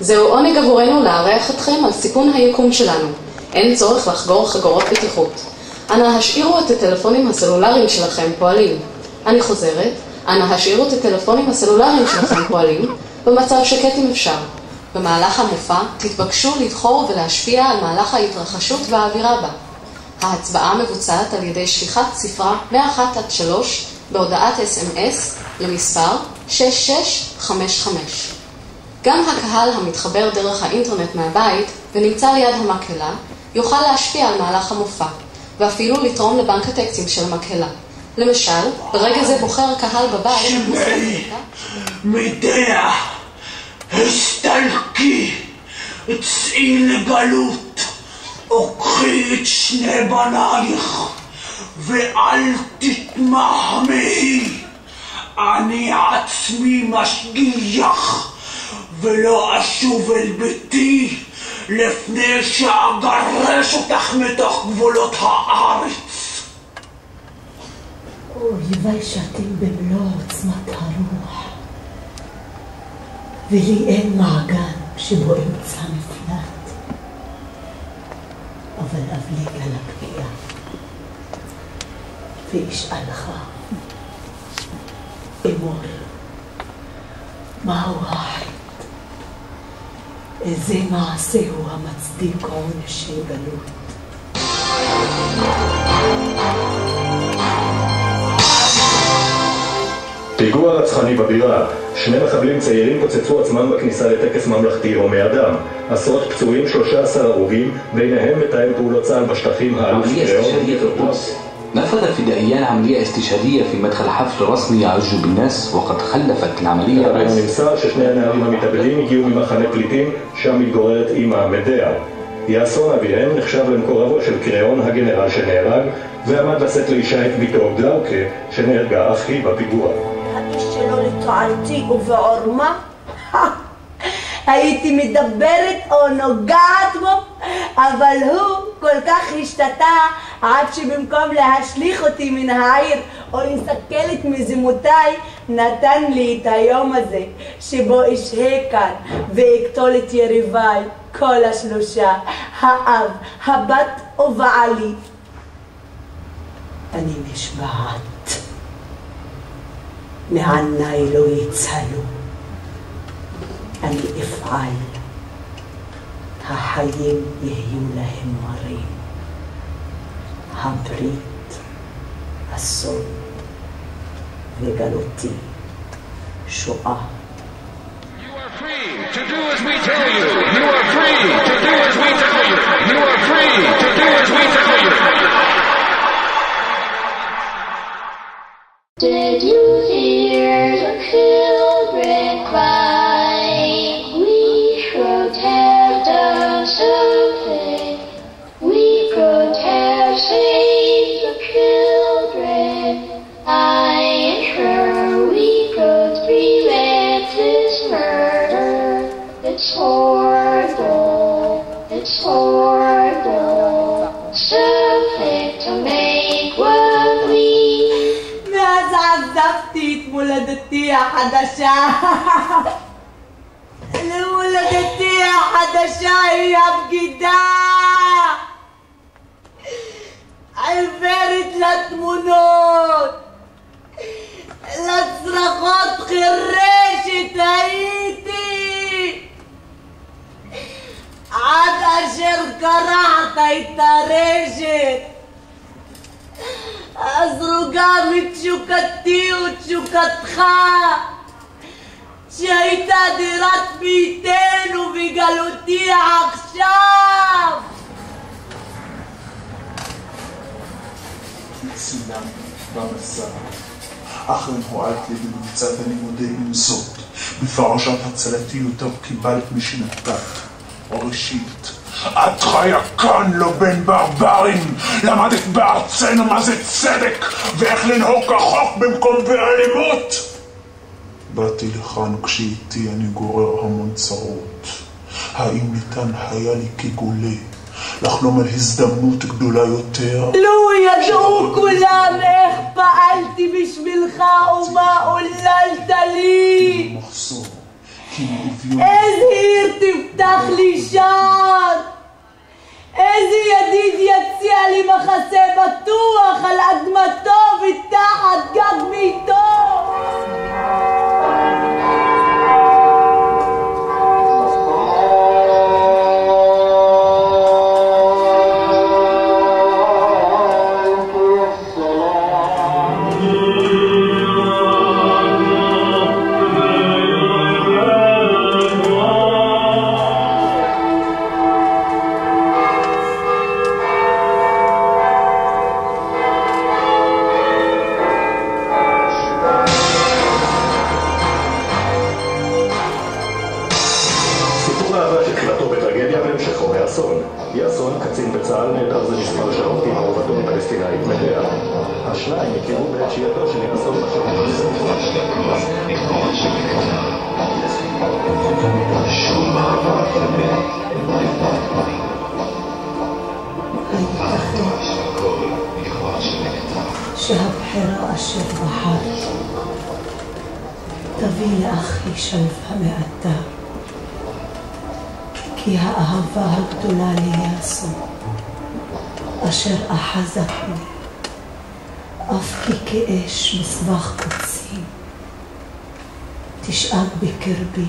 זהו עונג עבורנו לארח אתכם על סיכון היקום שלנו. אין צורך לחגור חגורות בטיחות. אנא השאירו את הטלפונים הסלולריים שלכם פועלים. אני חוזרת, אנא השאירו את הטלפונים הסלולריים שלכם פועלים, במצב שקט אם אפשר. במהלך המופע תתבקשו לבחור ולהשפיע על מהלך ההתרחשות והאווירה בה. ההצבעה מבוצעת על ידי שליחת ספרה מ-1 עד 3 בהודעת אס.אם.אס למספר 6655. גם הקהל המתחבר דרך האינטרנט מהבית ונמצא ליד המקהלה יוכל להשפיע על מהלך המופע ואפילו לתרום לבנק הטקסטים של המקהלה. למשל, ברגע זה בוחר קהל בבית שמעי, מדיה, הסתלקי, צאי לגלות, וקחי את שני בנייך, ואל תתמהמהי. אני עצמי משגיח, ולא אשוב אל ביתי לפני שאגרש אותך מתוך גבולות הארץ. אויבי שאתם במלוא עוצמת הרוח, ולי אין מעגן שבו אמצא מפלט, אבל אבליג על הפגיעה, ואשאלך, אמור, מהו החטא? איזה מעשה הוא המצדיק עונשי גלות? פיגוע רצחני בבירה. שני מחבלים צעירים פוצצו עצמם בכניסה לטקס ממלכתי הומי אדם. עשרות פצועים, 13 הרוגים, ביניהם מתאם פעולות צה"ל בשטחים האלוף عملية קריאון. استشهادية في القدس نفذ الفدائيان عملية استشهادية في مدخل حفل رسمي يعج بالناس وقد خلفت العملية כתבנו رئيس נמסר ששני הנערים המתאבדים הגיעו ממחנה פליטים, שם מתגוררת אימא מדעה. יאסון אביהם נחשב למקורבו של קריאון הגנרל שנהרג, ועמד לשאת לאישה את ביתו גלאוקה, שנהרגה אף היא בפיגוע. לתועלתי ובעורמה? הייתי מדברת או נוגעת בו, אבל הוא כל כך השתתה עד שבמקום להשליך אותי מן העיר או לסכל את מזימותיי, נתן לי את היום הזה שבו אשהה כאן ואקטול את יריביי, כל השלושה, האב, הבת ובעלי. אני נשבעת. مهنا يلو يتسالو أن افعل هحيم يهيم لهم مريم هبريد الصوت فيجالوتي شقة You are free to do as we tell you. You are free to do as we tell you. You are free to do as we tell you. Did you ولدتي يا حدشا ولدتي يا حدشا يا بجدا عفاري تلات منون لا صرخات خريشة هي עד אשר קרעת את הרשת. הסרוגה מתשוקתי ותשוקתך, שהייתה דירת ביתנו בגלותי עכשיו. מצוין במסע. הועדתי במבצע הלימודי עם זאת. בפרשת הצלתי יותר קיבלת משנתת. ראשית, את חיה כאן לא בין ברברים. למדת בארצנו מה זה צדק ואיך לנהוג כחוק במקום באלימות. באתי לכאן כשאיתי אני גורר המון צרות. האם ניתן היה לי כגולה לחלום על הזדמנות גדולה יותר. לו ידעו כולם איך פעלתי בשבילך ומה עוללת לי. מחסור, איזה עיר תפתח לי שער? איזה ידיד יציע באסון. יאסון, קצין בצה"ל, נעדר זה מספר שעות עם אהובתו הפלסטינאית מדיה. השניים הכירו בעת שהייתו של יאסון שהבחירה אשר בחרת תביא לאחי שלווה מעתה כי האהבה הגדולה ליאסו אשר אחזת בי אף כי כאש מסבך קוצים תשאג בקרבי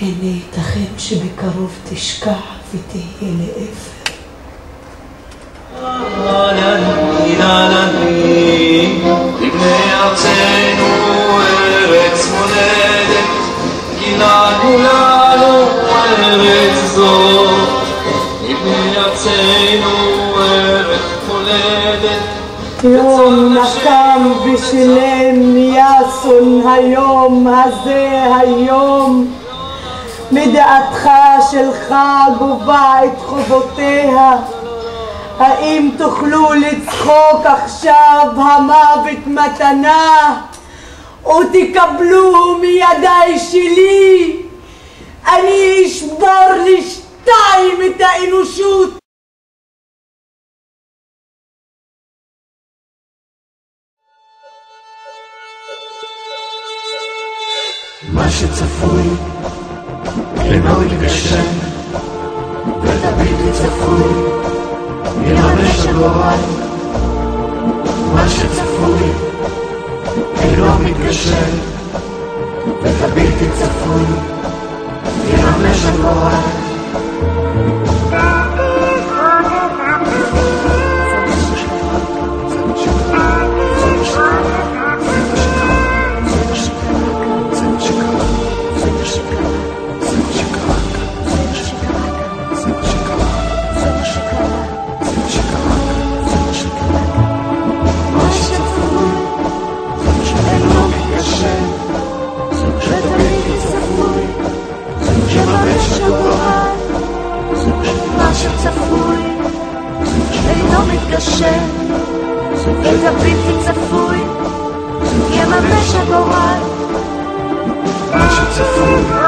הנה ייתכן שבקרוב תשקע ותהיה לאפר נקם ושילם יאסון היום הזה היום. מדעתך שלך גובה את חובותיה. האם תוכלו לצחוק עכשיו המוות מתנה? או תקבלו מידיי שלי? אני אשבור לשתיים את האנושות הגורל. מה שצפוי אינו מתגשם, ותמיד צפוי יממש הגורל. יממש הגורל. מה שצפוי אינו מתגשם, את הבלתי צפוי יממש הגורל. מה שצפוי,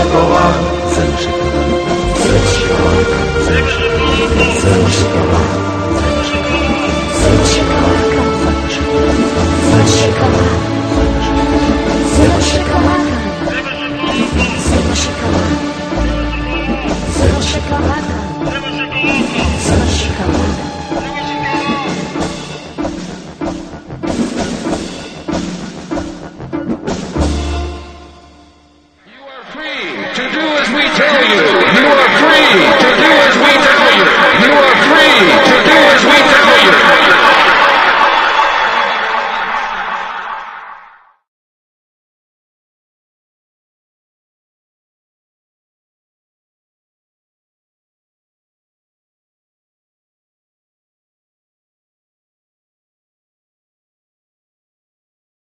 יממש הגורל. זה מה שקרה, זה מה